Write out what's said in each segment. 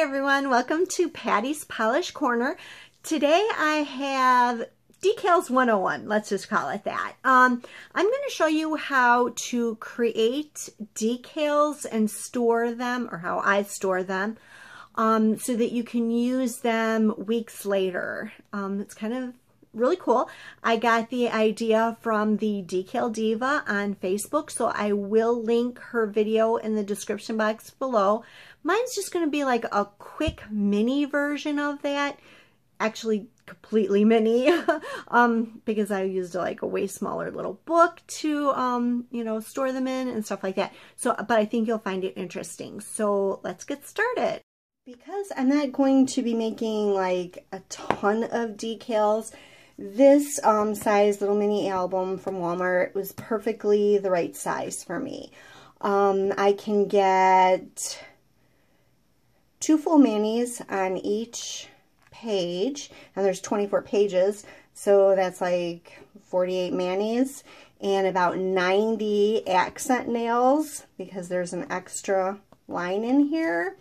everyone, welcome to Pattie's Polish Corner. Today I have Decals 101, let's just call it that. Um, I'm going to show you how to create decals and store them, or how I store them, um, so that you can use them weeks later. Um, it's kind of really cool. I got the idea from the Decal Diva on Facebook, so I will link her video in the description box below. Mine's just going to be like a quick mini version of that. Actually, completely mini, um, because I used like a way smaller little book to, um, you know, store them in and stuff like that. So, but I think you'll find it interesting. So let's get started. Because I'm not going to be making like a ton of decals, this um, size little mini album from Walmart was perfectly the right size for me. Um, I can get two full manis on each page, and there's 24 pages, so that's like 48 manis, and about 90 accent nails, because there's an extra line in here.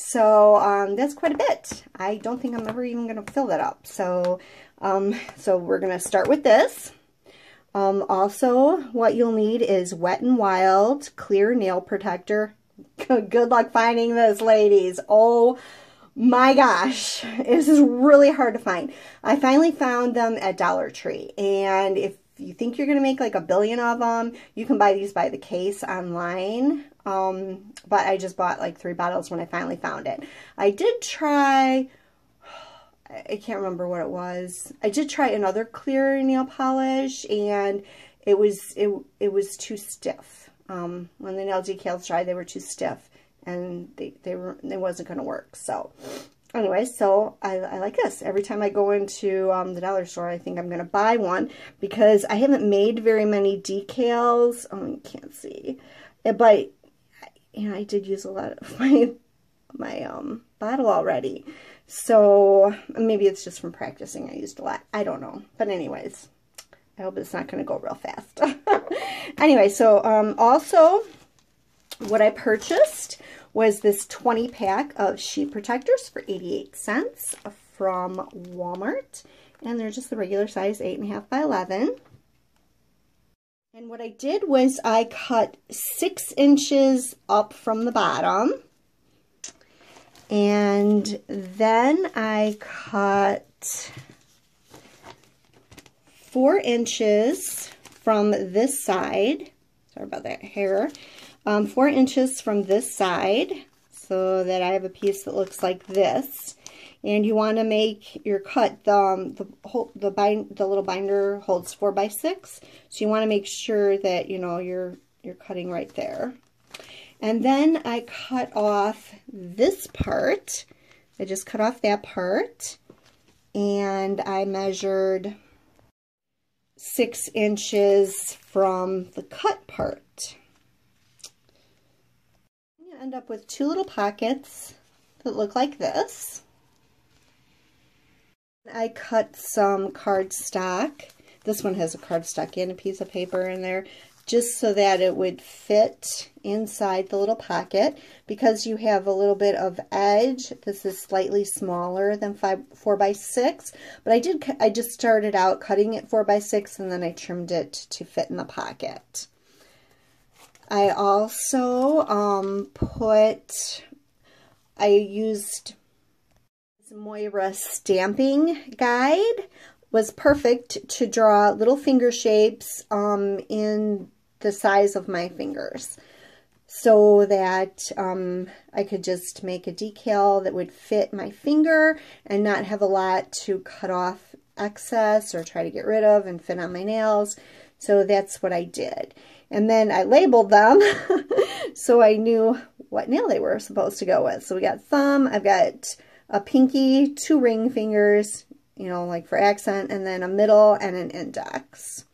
So um, that's quite a bit. I don't think I'm ever even going to fill that up. So, um, so we're going to start with this. Um, also, what you'll need is Wet n Wild Clear Nail Protector Good luck finding this, ladies. Oh my gosh. This is really hard to find. I finally found them at Dollar Tree. And if you think you're going to make like a billion of them, you can buy these by the case online. Um, but I just bought like three bottles when I finally found it. I did try... I can't remember what it was. I did try another clear nail polish and it was it it was too stiff. Um, when the nail decals dried, they were too stiff and they, they, were, they wasn't going to work. So anyway, so I, I, like this. Every time I go into um, the dollar store, I think I'm going to buy one because I haven't made very many decals. Oh, you can't see. But, you know, I did use a lot of my, my um, bottle already. So maybe it's just from practicing. I used a lot. I don't know. But anyways, I hope it's not going to go real fast. anyway, so um, also what I purchased was this 20 pack of sheet protectors for 88 cents from Walmart. And they're just the regular size 8.5 by 11. And what I did was I cut 6 inches up from the bottom. And then I cut four inches from this side. Sorry about that hair. Um, four inches from this side so that I have a piece that looks like this. And you want to make your cut, the, um, the, the, bind, the little binder holds four by six. So you want to make sure that, you know, you're, you're cutting right there. And then I cut off this part. I just cut off that part. And I measured six inches from the cut part. End up with two little pockets that look like this. I cut some cardstock. This one has a cardstock and a piece of paper in there just so that it would fit inside the little pocket because you have a little bit of edge. This is slightly smaller than five, 4 by 6 but I did I just started out cutting it 4 by 6 and then I trimmed it to fit in the pocket. I also um, put, I used Moyra stamping guide was perfect to draw little finger shapes um, in the size of my fingers so that um, I could just make a decal that would fit my finger and not have a lot to cut off excess or try to get rid of and fit on my nails. So that's what I did. And then I labeled them so I knew what nail they were supposed to go with. So we got thumb, I've got a pinky, two ring fingers, you know, like for accent, and then a middle and an index.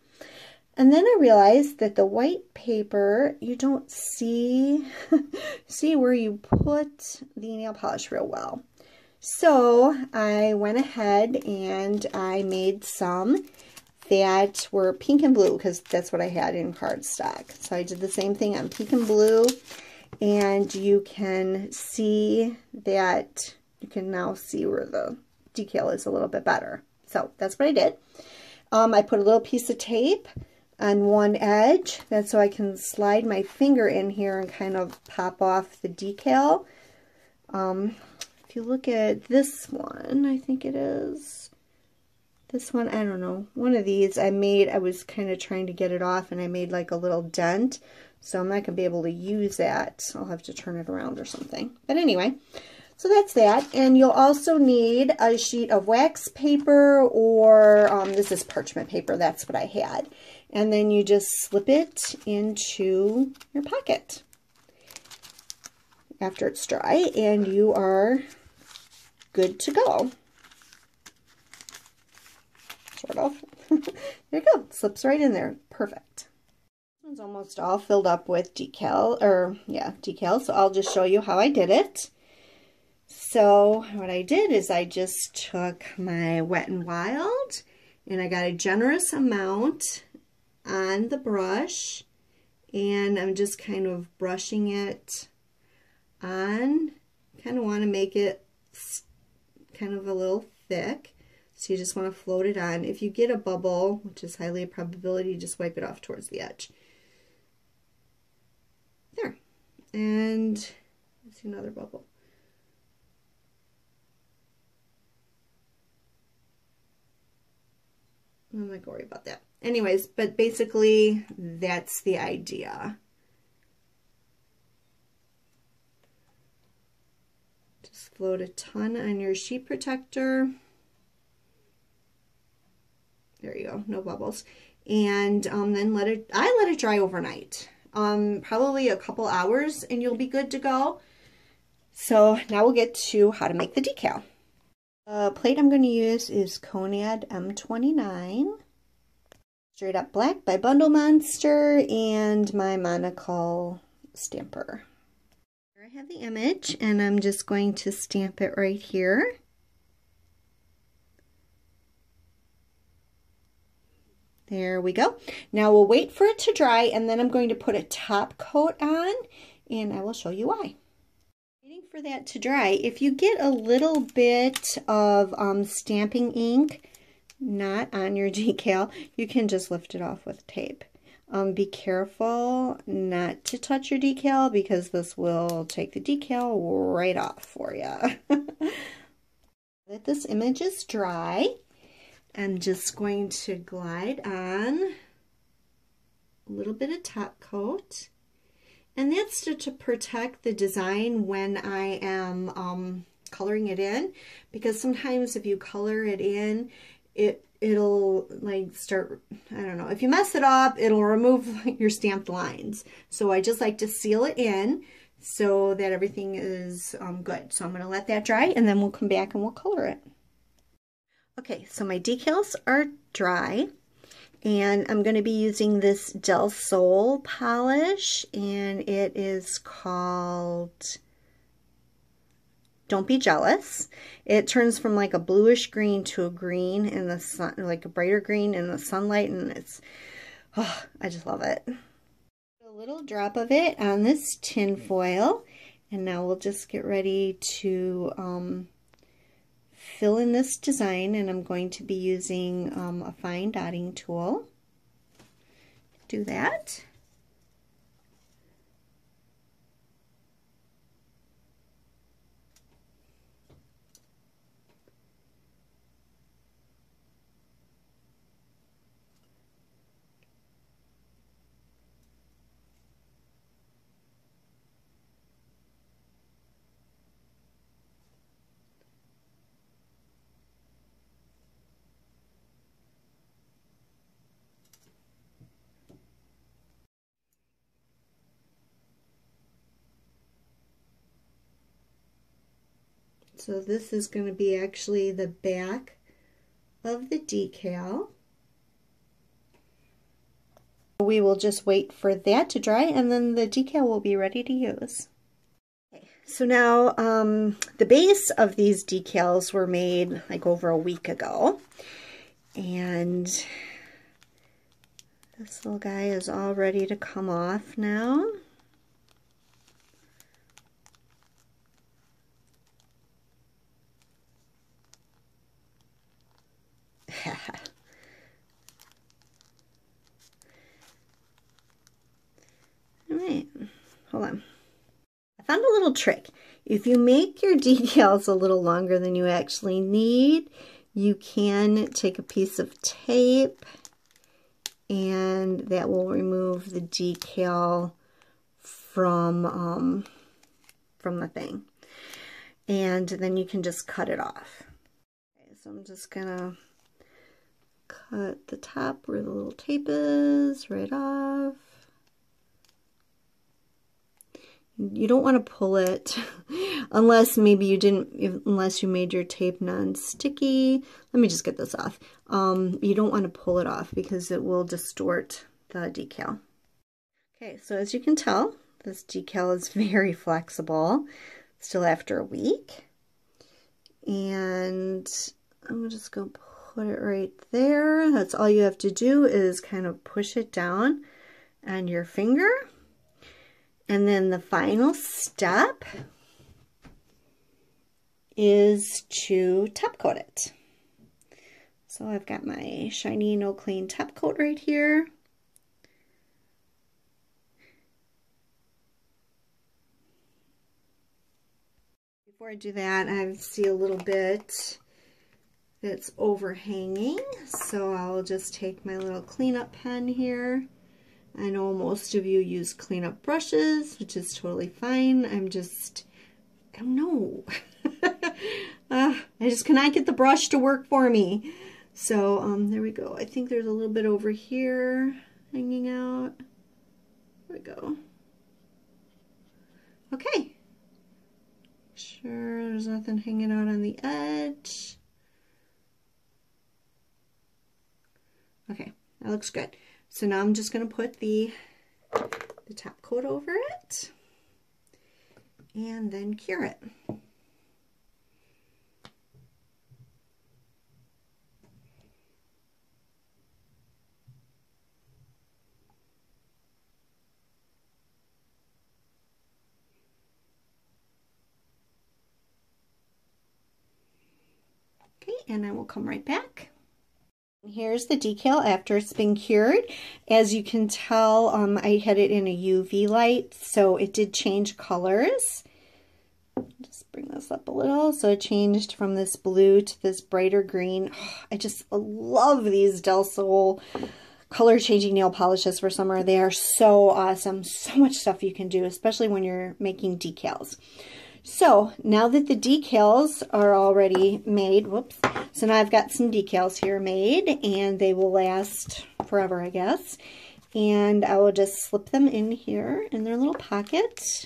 And then I realized that the white paper, you don't see, see where you put the nail polish real well. So I went ahead and I made some that were pink and blue because that's what I had in cardstock. So I did the same thing on pink and blue. and you can see that you can now see where the decal is a little bit better. So that's what I did. Um, I put a little piece of tape on one edge. That's so I can slide my finger in here and kind of pop off the decal. Um, if you look at this one, I think it is, this one, I don't know, one of these I made, I was kind of trying to get it off and I made like a little dent. So I'm not going to be able to use that. I'll have to turn it around or something. But anyway, so that's that. And you'll also need a sheet of wax paper or um, this is parchment paper. That's what I had. And then you just slip it into your pocket after it's dry and you are good to go. Sort of. there you go. Slips right in there. Perfect. This one's almost all filled up with decal, or yeah, decal. So I'll just show you how I did it. So what I did is I just took my Wet n Wild and I got a generous amount on the brush and I'm just kind of brushing it on. Kind of want to make it kind of a little thick. So you just want to float it on. If you get a bubble, which is highly a probability, just wipe it off towards the edge. There. And see another bubble. I'm not going to worry about that. Anyways, but basically that's the idea. Just float a ton on your sheet protector. There you go, no bubbles. And um, then let it, I let it dry overnight. Um, probably a couple hours and you'll be good to go. So now we'll get to how to make the decal. The plate I'm going to use is Konad M29. Straight Up Black by Bundle Monster and my Monocle stamper. Here I have the image and I'm just going to stamp it right here. There we go. Now we'll wait for it to dry and then I'm going to put a top coat on and I will show you why Waiting for that to dry. If you get a little bit of um, stamping ink not on your decal, you can just lift it off with tape. Um, be careful not to touch your decal because this will take the decal right off for you. that this image is dry, I'm just going to glide on a little bit of top coat and that's to, to protect the design when I am um, coloring it in because sometimes if you color it in, it it'll like start, I don't know, if you mess it up, it'll remove your stamped lines. So I just like to seal it in so that everything is um, good. So I'm going to let that dry and then we'll come back and we'll color it. Okay, so my decals are dry. And I'm going to be using this Del Sol polish, and it is called Don't Be Jealous. It turns from like a bluish green to a green in the sun, like a brighter green in the sunlight, and it's, oh, I just love it. A little drop of it on this tin foil, and now we'll just get ready to um, fill in this design and I'm going to be using um, a fine dotting tool. Do that. So this is going to be actually the back of the decal. We will just wait for that to dry and then the decal will be ready to use. Okay, so now um, the base of these decals were made like over a week ago. And this little guy is all ready to come off now. Hold on. I found a little trick. If you make your decals a little longer than you actually need, you can take a piece of tape and that will remove the decal from um, from the thing. And then you can just cut it off. Okay, so I'm just gonna cut the top where the little tape is right off. You don't want to pull it unless maybe you didn't, unless you made your tape non-sticky. Let me just get this off. Um, you don't want to pull it off because it will distort the decal. Okay, so as you can tell, this decal is very flexible, still after a week. And I'm going to just go put it right there. That's all you have to do is kind of push it down on your finger. And then the final step is to top coat it. So I've got my shiny no clean top coat right here. Before I do that, I see a little bit that's overhanging. So I'll just take my little cleanup pen here. I know most of you use cleanup brushes, which is totally fine. I'm just, I don't know. uh, I just cannot get the brush to work for me. So um, there we go. I think there's a little bit over here hanging out. There we go. Okay. Sure, there's nothing hanging out on the edge. Okay, that looks good. So now I'm just going to put the, the top coat over it and then cure it. Okay, and I will come right back. Here's the decal after it's been cured. As you can tell, um, I had it in a UV light, so it did change colors. Just bring this up a little. So it changed from this blue to this brighter green. I just love these Del Sol color changing nail polishes for summer. They are so awesome. So much stuff you can do, especially when you're making decals. So now that the decals are already made, whoops, so now I've got some decals here made and they will last forever, I guess. And I will just slip them in here in their little pocket.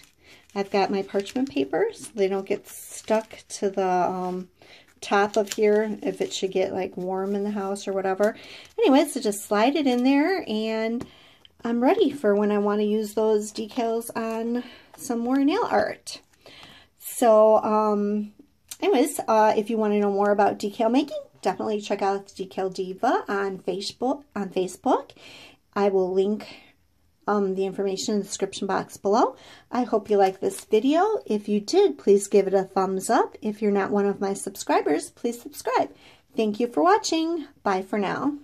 I've got my parchment paper so they don't get stuck to the um, top of here if it should get like warm in the house or whatever. Anyway, so just slide it in there and I'm ready for when I want to use those decals on some more nail art. So, um, anyways, uh, if you want to know more about decal making, definitely check out Decal Diva on Facebook. On Facebook, I will link um, the information in the description box below. I hope you like this video. If you did, please give it a thumbs up. If you're not one of my subscribers, please subscribe. Thank you for watching. Bye for now.